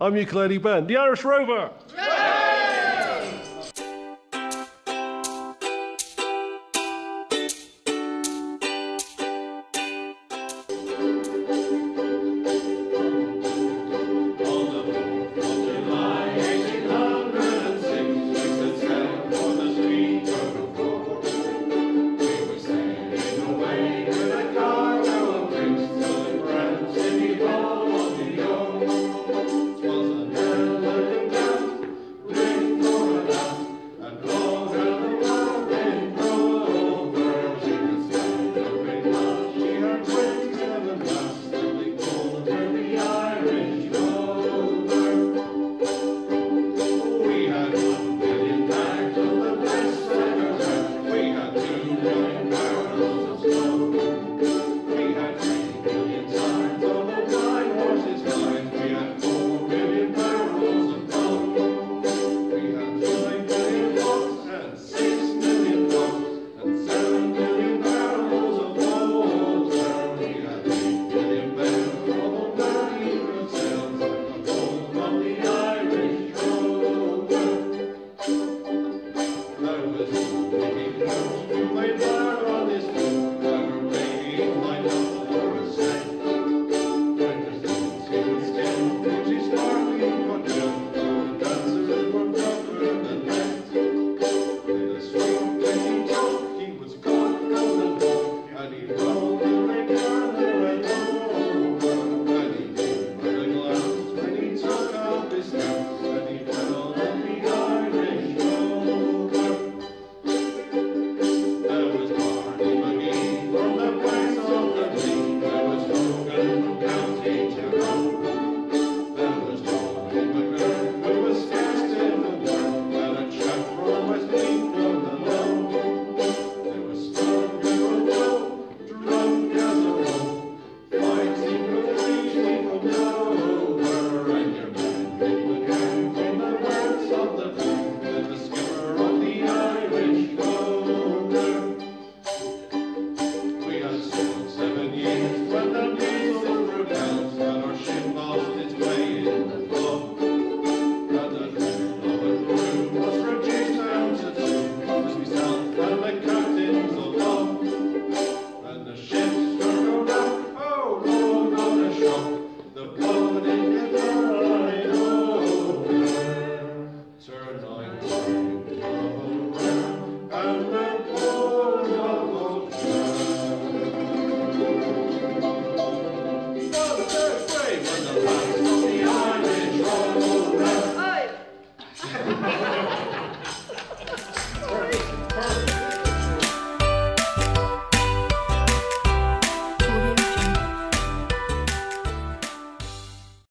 I'm ukulele Ben, the Irish Rover.